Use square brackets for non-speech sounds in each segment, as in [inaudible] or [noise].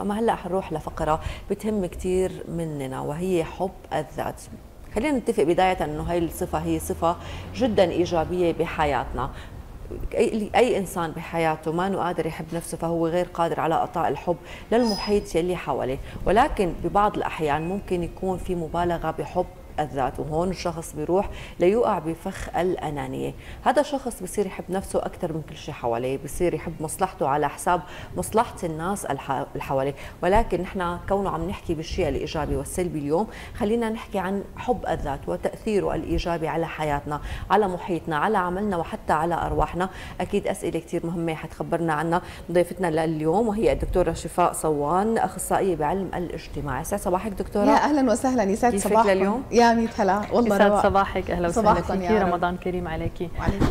اما هلأ حنروح لفقرة بتهم كثير مننا وهي حب الذات. خلينا نتفق بداية أنه هاي الصفة هي صفة جدا إيجابية بحياتنا. اي أي إنسان بحياته ما قادر يحب نفسه فهو غير قادر على إعطاء الحب للمحيط يلي حواليه. ولكن ببعض الأحيان ممكن يكون في مبالغة بحب الذات وهون الشخص بيروح ليوقع بفخ الأنانية. هذا الشخص بصير يحب نفسه أكثر من كل شيء حواليه بصير يحب مصلحته على حساب مصلحة الناس اللي حواليه ولكن نحن كونه عم نحكي بالشيء الإيجابي والسلبي اليوم خلينا نحكي عن حب الذات وتأثيره الإيجابي على حياتنا على محيطنا على عملنا وحتى على أرواحنا. أكيد أسئلة كثير مهمة حتخبرنا عنها. ضيفتنا لليوم وهي الدكتورة شفاء صوان أخصائية بعلم الاجتماع. يسعد صباحك دكتورة. يا أهلا وسهلا. يسعد صباحك لليوم؟ يا ميت هلا والله يسعد صباحك أهلا وسهلا. فيكي رمضان كريم عليكي.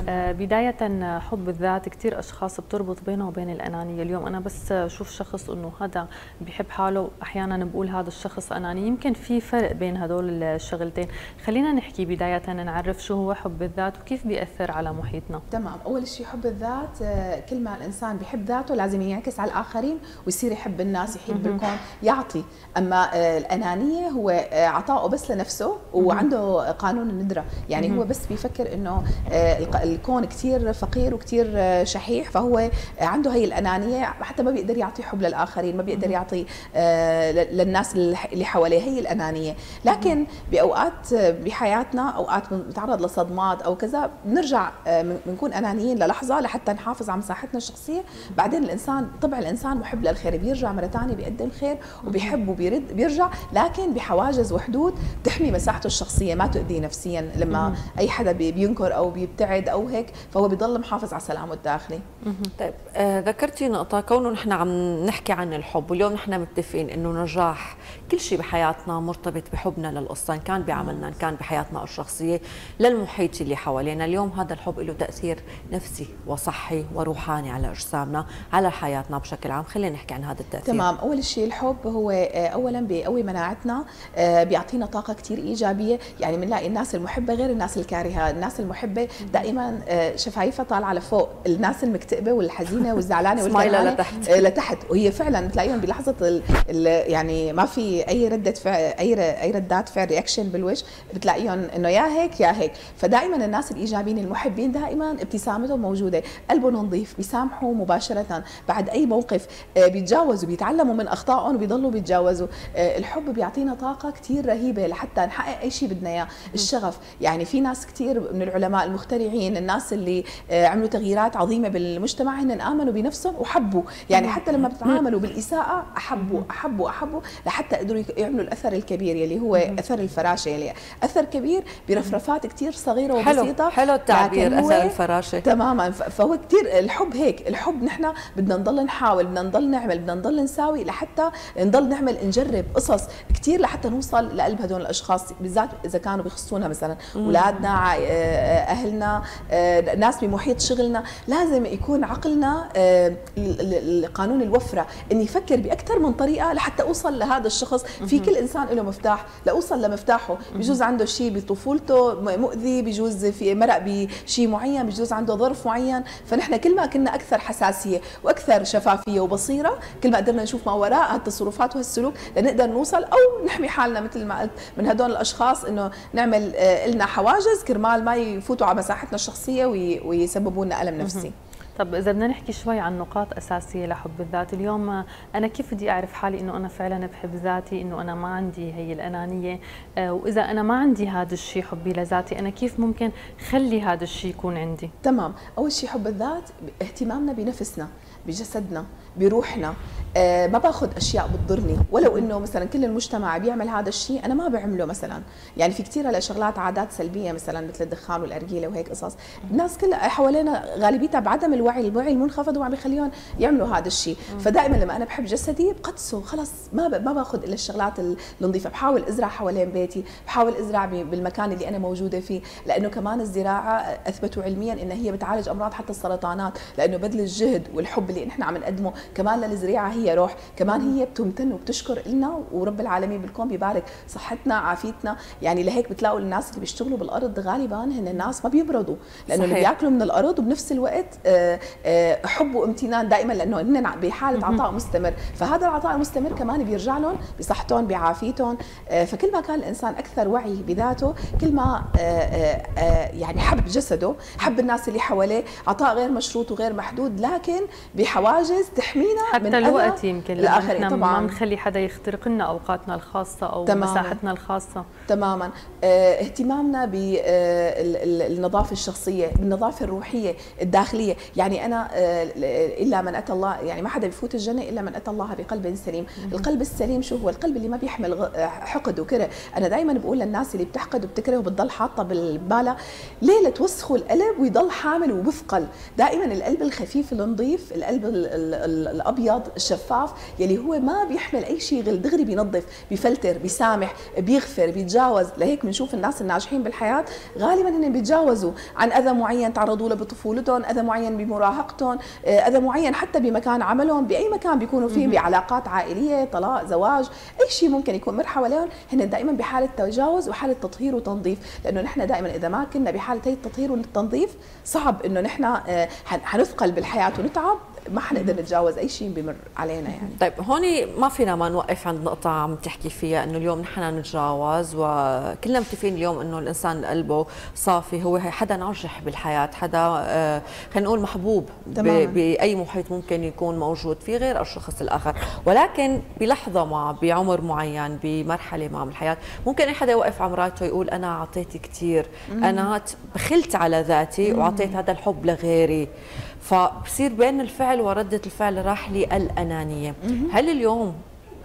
آه بداية حب الذات كثير أشخاص بتربط بينه وبين الأنانية اليوم. أنا بس أشوف شخص إنه هذا بحب حاله أحيانا بقول هذا الشخص أناني. يمكن في فرق بين هدول الشغلتين. خلينا نحكي بداية نعرف شو هو حب الذات وكيف بيأثر على محيطنا. تمام. أول شيء حب الذات آه، كل ما الإنسان بيحب ذاته لازم ينعكس على الآخرين ويصير يحب الناس يحب بالكون يعطي. أما آه، الأنانية هو آه، عطاؤه بس لنفسه وعنده قانون الندرة. يعني هو بس بيفكر إنه آه، الكون كثير فقير وكثير آه، شحيح فهو عنده هي الأنانية حتى ما بيقدر يعطي حب للآخرين ما بيقدر يعطي آه، للناس اللي حواليه. هي الأنانية. لكن بأوقات بحياتنا أوقات بنتعرض لصدمات أو كذا بنرجع بنكون أنانيين للحظة لحتى نحافظ على مساحتنا الشخصية. بعدين الإنسان طبع الإنسان محب للخير بيرجع مرة ثانية بيقدم خير وبيحب وبيرد بيرجع لكن بحواجز وحدود تحمي مساحته مساحته الشخصية ما تؤذيه نفسيا لما أي حدا بينكر أو بيبتعد أو هيك فهو بيضل محافظ على سلامه الداخلي. طيب آه ذكرتي نقطة كونه نحن عم نحكي عن الحب واليوم نحن متفقين إنه نجاح كل شيء بحياتنا مرتبط بحبنا للقصة إن كان بعملنا إن كان بحياتنا الشخصية للمحيط اللي حوالينا. اليوم هذا الحب له تأثير نفسي وصحي وروحاني على أجسامنا على حياتنا بشكل عام. خلينا نحكي عن هذا التأثير. تمام. أول شيء الحب هو آه، اولا بيقوي مناعتنا آه، بيعطينا طاقة كثير إيجابية يعني بنلاقي الناس المحبة غير الناس الكارهة. الناس المحبة دائما آه، شفايفها طالعة لفوق. الناس المكتئبة والحزينة والزعلانة [laughs] والكرهانه لتحت. آه، لتحت. وهي فعلا بتلاقيهم بلحظة ال ال يعني ما في أي ردة فعل أي أي ردات فعل رياكشن بالوجه. بتلاقيهم إنه يا هيك يا هيك. فدائما الناس الإيجابيين المحبين دائما ابتسامتهم موجودة. قلبهم نظيف بيسامحوا مباشره. بعد أي موقف آه، بيتجاوزوا بيتعلموا من أخطائهم وبيضلوا بيتجاوزوا. الحب بيعطينا طاقة كثير رهيبة لحتى نحقق أي شيء بدنا إياه. الشغف. يعني في ناس كثير من العلماء المخترعين الناس اللي آه، عملوا تغييرات عظيمة بالمجتمع هن آمنوا بنفسهم وحبوا. يعني حتى لما بتعاملوا بالإساءة أحبوا أحبوا أحبوا لحتى قدروا يعملوا الأثر الكبير يلي هو أثر الفراشة يلي أثر كبير برفرفات كثير صغيرة وبسيطة. حلو حلو التعبير أثر الفراشة. تماما. فهو كثير الحب هيك. الحب نحن بدنا نضل نحاول بدنا نضل نعمل بدنا نضل نساوي لحتى نضل نعمل نجرب قصص كثير لحتى نوصل لقلب هدول الأشخاص. بالذات إذا كانوا بيخصونا مثلا اولادنا آه، أهلنا آه، ناس بمحيط شغلنا لازم يكون عقلنا آه، قانون الوفرة اني أفكر بأكثر من طريقة لحتى أوصل لهذا الشخص. في كل إنسان له مفتاح لأوصل لمفتاحه. بجوز عنده شيء بطفولته مؤذي بجوز في مرق بشيء معين بجوز عنده ظرف معين. فنحن كل ما كنا أكثر حساسية وأكثر شفافية وبصيرة كل ما قدرنا نشوف ما وراء هالتصرفات وهالسلوك لنقدر نوصل أو نحمي حالنا مثل ما قلت من هدول الأشخاص إنه نعمل آه، لنا حواجز كرمال ما يفوتوا على مساحتنا الشخصية ويسببوا لنا ألم نفسي. طب إذا بدنا نحكي شوي عن نقاط أساسية لحب الذات اليوم آه، أنا كيف بدي أعرف حالي إنه أنا فعلا بحب ذاتي إنه أنا ما عندي هي الأنانية؟ آه، وإذا أنا ما عندي هذا الشيء حبي لذاتي أنا كيف ممكن خلي هذا الشيء يكون عندي؟ تمام. أول شيء حب الذات اهتمامنا بنفسنا بجسدنا. بروحنا آه ما باخذ أشياء بتضرني. ولو إنه مثلا كل المجتمع بيعمل هذا الشيء أنا ما بعمله مثلا. يعني في كثير هلا شغلات عادات سلبية مثلا مثل الدخان والأرجيلة وهيك قصص. الناس كلها حوالينا غالبيتها بعدم الوعي الوعي المنخفض هو عم بيخليهم يعملوا هذا الشيء. فدائما لما أنا بحب جسدي بقدسه خلص ما ما باخذ إلا الشغلات النظيفة. بحاول أزرع حوالين بيتي بحاول أزرع بالمكان اللي أنا موجودة فيه. لأنه كمان الزراعة أثبتوا علميا إن هي بتعالج أمراض حتى السرطانات. لأنه بذل الجهد والحب اللي نحن عم نقدمه كمان للزريعه هي روح كمان هي بتمتن وبتشكر لنا ورب العالمين بالكون بيبارك صحتنا عافيتنا. يعني لهيك بتلاقوا الناس اللي بيشتغلوا بالأرض غالبا هن الناس ما بيبردوا لأنه اللي بياكلوا من الأرض وبنفس الوقت آه، آه، حب وامتنان دائما لأنه هن بحالة عطاء مستمر. فهذا العطاء المستمر كمان بيرجع لهم بصحتهم بعافيتهم. آه، فكل ما كان الإنسان أكثر وعي بذاته كل ما يعني حب جسده حب الناس اللي حواليه عطاء غير مشروط وغير محدود لكن بحواجز تحمينا حتى الوقت يمكن الاخرين طبعا. ما بنخلي حدا يخترق لنا أوقاتنا الخاصة أو تماماً. مساحتنا الخاصة. تماما. آه اهتمامنا بالنظافه الشخصية بالنظافه الروحية الداخلية. يعني أنا آه إلا من أتى الله يعني ما حدا بفوت الجنة إلا من أتى الله بقلب سليم. القلب السليم شو هو؟ القلب اللي ما بيحمل حقد وكره. أنا دائما بقول للناس اللي بتحقد وبتكره وبتضل حاطة بالبالة ليه توسخوا القلب ويضل حامل وبثقل. دائما القلب الخفيف النظيف القلب الأبيض الشفاف يلي هو ما بيحمل أي شيء غير دغري بينظف بيفلتر بيسامح بيغفر بيتجاوز. لهيك بنشوف الناس الناجحين بالحياة غالبا هن بيتجاوزوا عن أذى معين تعرضوا له بطفولتهم أذى معين بمراهقتهم آه، أذى معين حتى بمكان عملهم بأي مكان بيكونوا فيه بعلاقات عائلية طلاق زواج أي شيء ممكن يكون مر حواليهم هن دائما بحالة تجاوز وحالة تطهير وتنظيف. لأنه نحن دائما إذا ما كنا بحالة هي التطهير والتنظيف صعب إنه نحن آه، حنثقل بالحياة ونتعب. ما حنقدر نتجاوز أي شيء بمر علينا يعني. طيب هون ما فينا ما نوقف عند نقطة عم تحكي فيها إنه اليوم نحن نتجاوز وكلنا متفقين اليوم إنه الإنسان قلبه صافي هو حدا ناجح بالحياة حدا آه خلينا نقول محبوب بأي محيط ممكن يكون موجود فيه غير الشخص الآخر. ولكن بلحظة ما بعمر معين بمرحلة ما من الحياة ممكن أي حدا يوقف على مراته ويقول أنا أعطيت كثير أنا بخلت على ذاتي وأعطيت هذا الحب لغيري. فبصير بين الفعل وردة الفعل راح لي الأنانية هل اليوم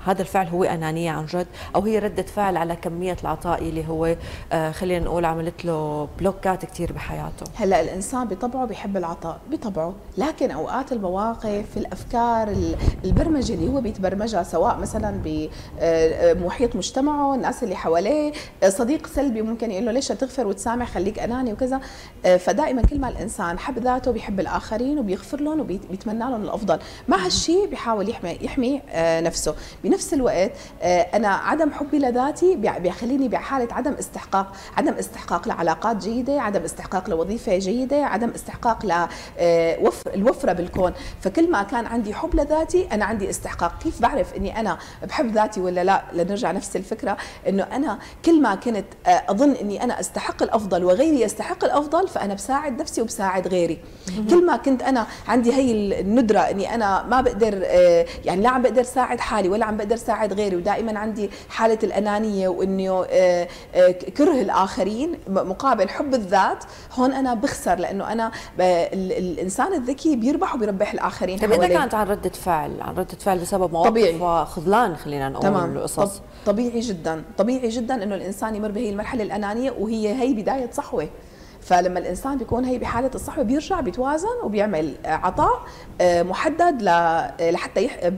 هذا الفعل هو أنانية عن جد أو هي ردة فعل على كمية العطاء اللي هو آه خلينا نقول عملت له بلوكات كثير بحياته. هلأ الإنسان بطبعه بيحب العطاء بطبعه لكن أوقات المواقف الأفكار البرمجة اللي هو بيتبرمجها سواء مثلا بمحيط آه، مجتمعه الناس اللي حواليه آه، صديق سلبي ممكن يقول له ليش تغفر وتسامح خليك أناني وكذا آه، فدائما كل ما الإنسان حب ذاته بيحب الآخرين وبيغفر لهم وبيتمنى لهم الأفضل. مع هالشيء بيحاول يحمي يحمي نفسه. بنفس الوقت آه، أنا عدم حبي لذاتي بيخليني بحالة عدم استحقاق عدم استحقاق لعلاقات جيدة عدم استحقاق لوظيفة جيدة عدم استحقاق للوفره آه، بالكون. فكل ما كان عندي حب لذاتي أنا عندي استحقاق. كيف بعرف إني أنا بحب ذاتي ولا لا؟ لنرجع نفس الفكرة إنه أنا كل ما كنت آه، أظن إني أنا أستحق الأفضل وغيري يستحق الأفضل فأنا بساعد نفسي وبساعد غيري. كل ما كنت أنا عندي هي الندرة إني أنا ما بقدر يعني لا عم بقدر ساعد حالي ولا عم بقدر ساعد غيري. ودائما عندي حالة الأنانية وإنه آه، آه، كره الآخرين مقابل حب الذات هون أنا بخسر لأنه أنا الإنسان الذكي بيربح وبيربح الآخرين طيب إذا كانت عن ردة فعل عن ردة فعل بسبب مواقف طبيعي. خذلان خلينا نقول تمام. القصص. طبيعي جدا. طبيعي جدا إنه الإنسان يمر بهي المرحلة الأنانية وهي هي بداية صحوة. فلما الإنسان بيكون هي بحالة الصحوة بيرجع بيتوازن وبيعمل عطاء آه، محدد آه، لحتى يح...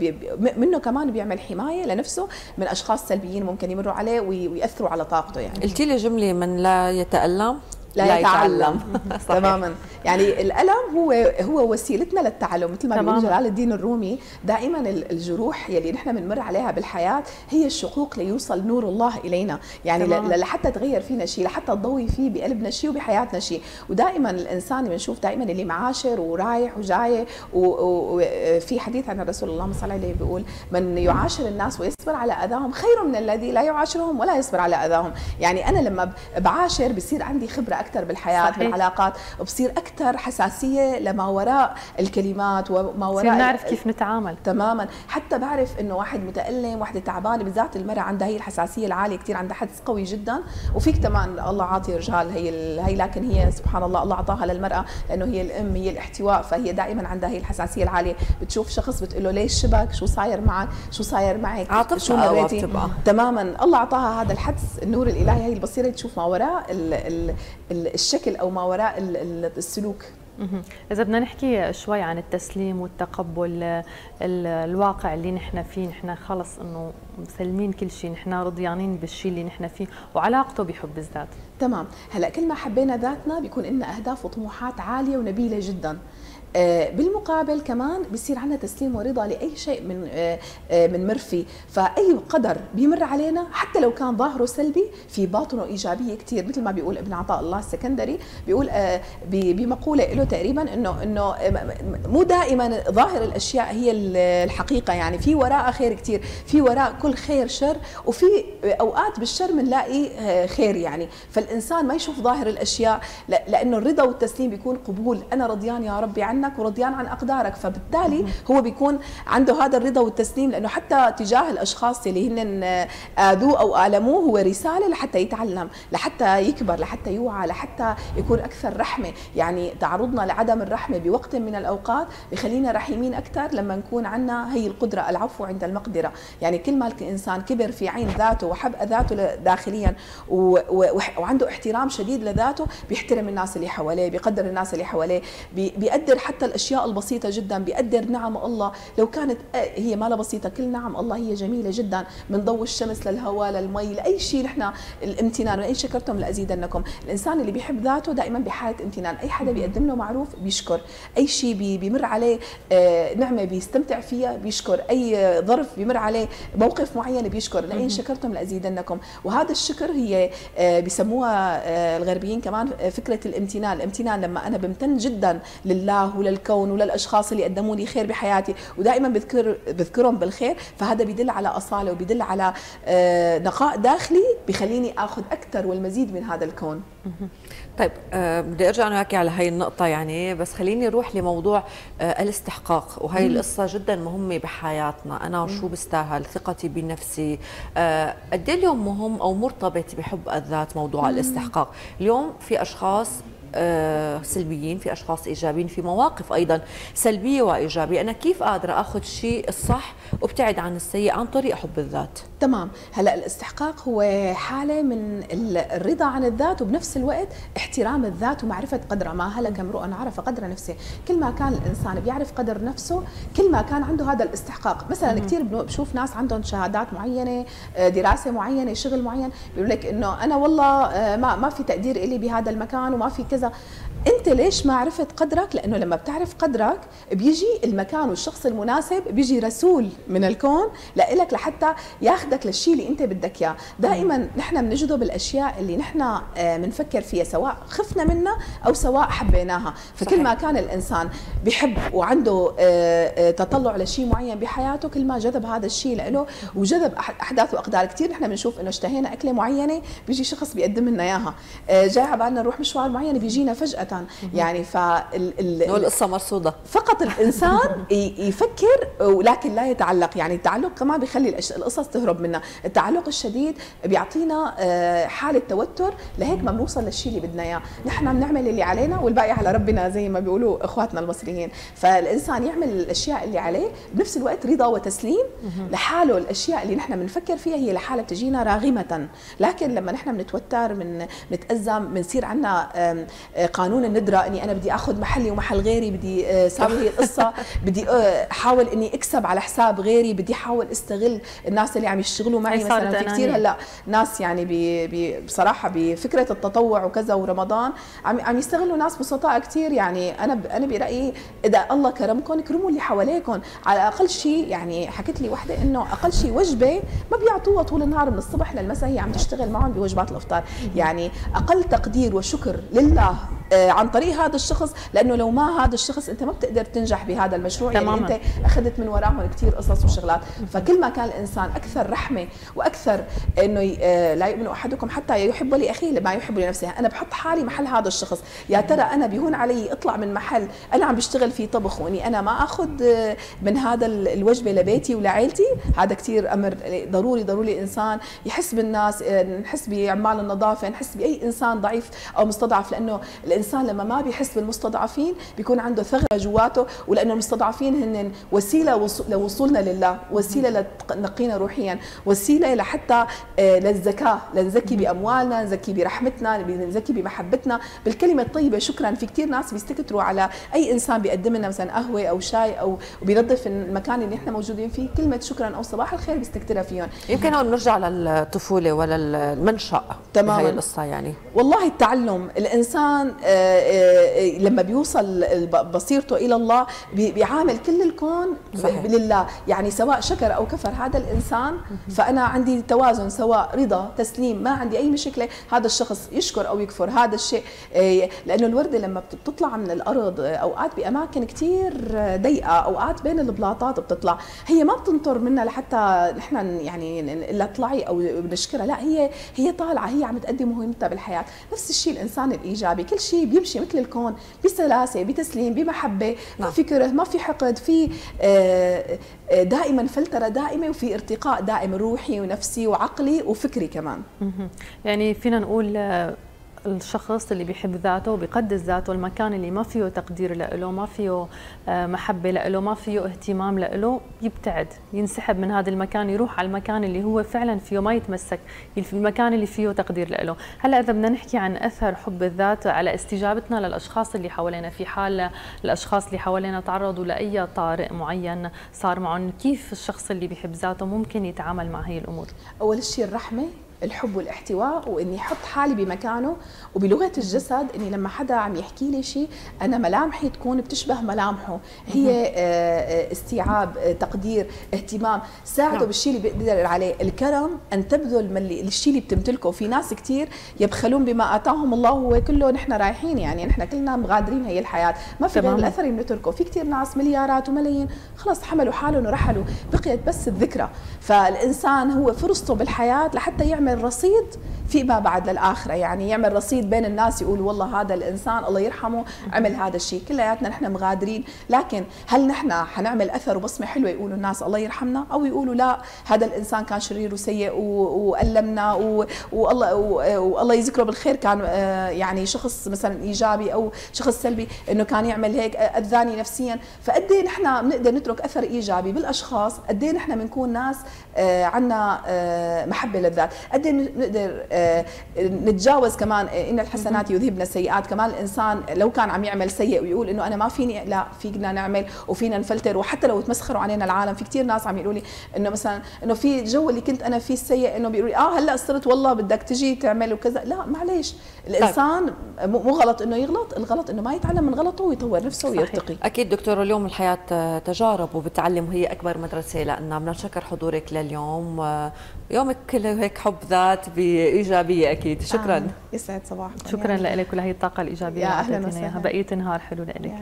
منه كمان بيعمل حماية لنفسه من أشخاص سلبيين ممكن يمروا عليه ويأثروا على طاقته يعني. قلتي لي جملة من لا يتألم. لا, يتعلم, [laughs] [laughs] تماما. يعني الألم هو هو وسيلتنا للتعلم مثل ما بيقول جلال الدين الرومي دائما الجروح يلي نحن بنمر عليها بالحياة هي الشقوق ليوصل نور الله إلينا. يعني تمام. لحتى تغير فينا شيء لحتى تضوي فيه بقلبنا شيء وبحياتنا شيء ودائما الإنسان بنشوف دائما اللي معاشر ورايح وجاي وفي حديث عن الرسول اللهم صل عليه بيقول من يعاشر الناس ويصبر على أذاهم خير من الذي لا يعاشرهم ولا يصبر على أذاهم. يعني أنا لما بعاشر بصير عندي خبرة أكثر بالحياة صحيح. بالعلاقات. وبصير أكثر حساسية لما وراء الكلمات وما وراء نعرف كيف نتعامل. تماما. حتى بعرف إنه واحد متألم وحده تعبانة بالذات المرأة عندها هي الحساسية العالية كثير عندها حدس قوي جدا. وفيك كمان الله عاطي رجال هي هي لكن هي سبحان الله الله أعطاها للمرأة لأنه هي الأم هي الاحتواء فهي دائما عندها هي الحساسية العالية. بتشوف شخص بتقول له ليش شبك؟ شو صاير معك؟ شو صاير معك؟ شو مريتي تماما. الله أعطاها هذا الحدس النور الإلهي هي البصيره تشوف ما وراء ال ال الشكل أو ما وراء السلوك. إذا بدنا نحكي شوي عن التسليم والتقبل الواقع اللي نحن فيه نحن خلص إنه مسلمين كل شيء نحن رضيانين بالشيء اللي نحن فيه وعلاقته بحب الذات. تمام. هلأ كل ما حبينا ذاتنا بيكون لنا أهداف وطموحات عالية ونبيلة جدا. بالمقابل كمان بصير عندنا تسليم ورضا لأي شيء من آه، آه، من مرفي. فأي قدر بيمر علينا حتى لو كان ظاهره سلبي في باطنه إيجابية كثير مثل ما بيقول ابن عطاء الله السكندري بيقول بمقولة له تقريبا إنه إنه مو دائما ظاهر الأشياء هي الحقيقة يعني. في وراء خير كثير في وراء كل خير شر وفي أوقات بالشر بنلاقي خير يعني. فالإنسان ما يشوف ظاهر الأشياء لأنه الرضا والتسليم بيكون قبول. أنا رضيان يا ربي عنك ورضيان عن أقدارك. فبالتالي هو بيكون عنده هذا الرضا والتسليم لأنه حتى تجاه الأشخاص اللي هن آذوه أو آلموه هو رسالة لحتى يتعلم لحتى يكبر لحتى يوعى لحتى يكون أكثر رحمة. يعني تعرضنا لعدم الرحمة بوقت من الأوقات بخلينا رحيمين أكثر لما نكون عندنا هي القدرة العفو عند المقدرة. يعني كل ما الإنسان كبر في عين ذاته وحب ذاته داخليا وعنده احترام شديد لذاته بيحترم الناس اللي حواليه بيقدر الناس اللي حواليه بيقدر حتى الأشياء البسيطة جدا بيقدر نعم الله. لو كانت آه، هي ما بسيطة كل نعم الله هي جميلة جدا. من ضوء الشمس للهواء للمي لأي شيء نحن الامتنان. وإن شكرتم لأزيدنكم. الإنسان اللي بيحب ذاته دائما بحالة امتنان. أي حدا بيقدم له معروف بيشكر. أي شيء بيمر عليه آه، نعمة بيستمتع فيها بيشكر. أي ظرف بيمر عليه موقف معين بيشكر. لئن شكرتم لأزيدنكم. وهذا الشكر هي آه، بيسموها الغربيين كمان فكرة الامتنان. الامتنان لما أنا بمتن جدا لله وللكون وللأشخاص اللي قدموا لي خير بحياتي. ودائما بذكر بذكرهم بالخير فهذا بيدل على أصالة وبيدل على آه، نقاء داخلي بخليني آخذ أكثر والمزيد من هذا الكون. طيب أه بدي أرجع أنا على هي النقطة يعني بس خليني أروح لموضوع أه الاستحقاق. وهي القصة جدا مهمة بحياتنا. أنا شو بستاهل؟ ثقتي بنفسي. أه قد إيه اليوم مهم أو مرتبط بحب الذات موضوع الاستحقاق؟ اليوم في أشخاص آه، سلبيين في أشخاص إيجابيين في مواقف أيضا سلبية وإيجابية. أنا كيف قادرة آخذ الشيء الصح وأبتعد عن السيء عن طريق حب الذات؟ تمام. هلا الاستحقاق هو حالة من الرضا عن الذات وبنفس الوقت احترام الذات ومعرفة قدرها. ما هلك امرؤ عرف قدر نفسه كل ما كان الإنسان بيعرف قدر نفسه كل ما كان عنده هذا الاستحقاق. مثلا كثير بشوف ناس عندهم شهادات معينة آه، دراسة معينة شغل معين بيقول لك إنه أنا والله آه، ما ما في تقدير لي بهذا المكان وما في كذا 그래서 انت ليش ما عرفت قدرك؟ لأنه لما بتعرف قدرك بيجي المكان والشخص المناسب بيجي رسول من الكون لإلك لحتى ياخذك للشيء اللي انت بدك اياه. دائما نحن بنجذب الاشياء اللي نحن بنفكر آه، فيها سواء خفنا منها أو سواء حبيناها. فكل ما كان الإنسان بحب وعنده آه، آه، تطلع لشيء معين بحياته كل ما جذب هذا الشيء له وجذب أحداث وأقدار كثير نحن بنشوف إنه اشتهينا أكلة معينة بيجي شخص بيقدم لنا إياها. جاي على بالنا نروح مشوار معين بيجينا فجأة يعني ف القصة مرصودة. فقط الإنسان [laughs] يفكر ولكن لا يتعلق. يعني التعلق كمان بيخلي القصص تهرب منا التعلق الشديد بيعطينا آه، حالة توتر. لهيك ما بنوصل للشيء اللي بدنا إياه. نحن بنعمل اللي علينا والباقي على ربنا زي ما بيقولوا إخواتنا المصريين. فالإنسان يعمل الأشياء اللي عليه بنفس الوقت رضا وتسليم لحاله. الأشياء اللي نحن بنفكر فيها هي لحالها بتجينا راغمة. لكن لما نحن بنتوتر من بنتأزم بنصير عندنا قانون الندرة إني أنا بدي آخذ محلي ومحل غيري بدي آه، ساوي هي القصة [laughs] بدي آه، احاول إني أكسب على حساب غيري بدي أحاول أستغل الناس اللي عم يشتغلوا معي. مثلا في كثير هلأ ناس يعني بي بي بصراحة بفكرة التطوع وكذا ورمضان عم عم يستغلوا ناس بسطاء كثير يعني أنا أنا برأيي إذا الله كرمكم كرموا اللي حواليكم. على أقل شيء يعني حكت لي وحدة إنه أقل شيء وجبة ما بيعطوها طول النهار من الصبح للمساء هي عم تشتغل معهم بوجبات الإفطار. يعني أقل تقدير وشكر لله آه، عن طريق هذا الشخص لأنه لو ما هذا الشخص أنت ما بتقدر تنجح بهذا المشروع يعني تماما. يعني أنت أخذت من وراهم كثير قصص وشغلات. فكل ما كان الإنسان أكثر رحمة وأكثر إنه آه، لا يؤمن أحدكم حتى يحب لأخيه ما يحب لنفسه. أنا بحط حالي محل هذا الشخص. يا ترى أنا بيهون علي اطلع من محل أنا عم بشتغل فيه طبخ وإني أنا ما آخذ آه، من هذا الوجبة لبيتي ولعائلتي هذا كثير أمر ضروري ضروري الإنسان يحس بالناس نحس بعمال النظافة نحس بأي إنسان ضعيف أو مستضعف لأنه الإنسان لما ما بيحس بالمستضعفين بيكون عنده ثغرة جواته ولأنه المستضعفين هن وسيلة لوصولنا لله وسيلة لتنقينا روحيا وسيلة لحتى للزكاه لنزكي بأموالنا نزكي برحمتنا نزكي بمحبتنا. بالكلمة الطيبة شكرا. في كثير ناس بيستكتروا على أي إنسان بيقدم لنا مثلا قهوة أو شاي أو بينظف المكان اللي إحنا موجودين فيه. كلمة شكرا أو صباح الخير بيستكترها فيهم. يمكن هون نرجع للطفولة ولا المنشا تماما. القصة يعني. والله التعلم الإنسان لما بيوصل بصيرته إلى الله بيعامل كل الكون صحيح. لله يعني سواء شكر أو كفر هذا الإنسان فأنا عندي توازن سواء رضا تسليم ما عندي أي مشكلة هذا الشخص يشكر أو يكفر هذا الشيء لأنه الوردة لما بتطلع من الأرض أوقات بأماكن كثير ضيقة أوقات بين البلاطات بتطلع. هي ما بتنطر منا لحتى نحن يعني لا طلعي أو بنشكرها لا هي هي طالعة هي عم تقدم مهمتها بالحياة. نفس الشيء الإنسان الإيجابي كل شيء بيمشي مثل الكون بسلاسة بتسليم بمحبة ما نعم. في كره ما في حقد في آه، آه، دائما فلترة دائمة وفي ارتقاء دائم روحي ونفسي وعقلي وفكري كمان يعني فينا نقول آه، الشخص اللي بيحب ذاته وبيقدس ذاته المكان اللي ما فيه تقدير له ما فيه آه، محبة له ما فيه اهتمام له يبتعد ينسحب من هذا المكان يروح على المكان اللي هو فعلا فيه ما يتمسك المكان اللي فيه تقدير له هلأ إذا بدنا نحكي عن أثر حب الذات على استجابتنا للأشخاص اللي حوالينا. في حال الأشخاص اللي حوالينا تعرضوا لأي طارئ معين صار معهم كيف الشخص اللي بيحب ذاته ممكن يتعامل مع هي الأمور؟ أول شيء الرحمة الحب والاحتواء وإني أحط حالي بمكانه. وبلغة الجسد إني لما حدا عم يحكي لي شيء أنا ملامحي تكون بتشبه ملامحه. هي آه، آه، استيعاب آه، تقدير اهتمام. ساعده نعم. بالشيء اللي بيقدر عليه. الكرم أن تبذل من الشيء اللي بتمتلكه. في ناس كثير يبخلون بما آتاهم الله هو كله نحن رايحين. يعني نحن كلنا مغادرين هي الحياة. ما في غير الأثر اللي بنتركه. في كثير ناس مليارات وملايين. خلص حملوا حالهم ورحلوا. بقيت بس الذكرى. فالإنسان هو فرصته بالحياة لحتى يعمل يعمل رصيد فيما بعد للآخرة. يعني يعمل رصيد بين الناس يقول والله هذا الإنسان الله يرحمه عمل هذا الشيء. كلياتنا نحن مغادرين. لكن هل نحن حنعمل أثر وبصمة حلوة يقولوا الناس الله يرحمنا؟ أو يقولوا لا هذا الإنسان كان شرير وسيء وألمنا والله والله يذكره بالخير. كان آه، يعني شخص مثلا إيجابي أو شخص سلبي إنه كان يعمل هيك أذاني نفسيا. فقد إيه نحن بنقدر نترك أثر إيجابي بالأشخاص؟ قد إيه نحن بنكون ناس آه، عنا آه، محبة للذات؟ قد إيه نقدر آه، نتجاوز كمان آه، إن الحسنات يذهبن السيئات. كمان الإنسان لو كان عم يعمل سيء ويقول إنه أنا ما فيني لا فينا نعمل وفينا نفلتر. وحتى لو تمسخروا علينا العالم في كثير ناس عم يقولوا لي إنه مثلا إنه في الجو اللي كنت أنا فيه السيء إنه بيقولوا لي آه هلأ صرت والله بدك تجي تعمل وكذا. لا معلش الإنسان مو غلط إنه يغلط. الغلط إنه ما يتعلم من غلطه ويطور نفسه صحيح. ويرتقي. أكيد دكتور اليوم الحياة تجارب وبتعلم وهي أكبر مدرسة لنا بدنا نشكر حضورك لليوم. يومك كله هيك حب ذات بايجابيه أكيد. شكرا. آه. يسعد صباحك شكرا لك ولهي الطاقة الإيجابية يا أهلا وسهلا. بقية نهار حلو لك.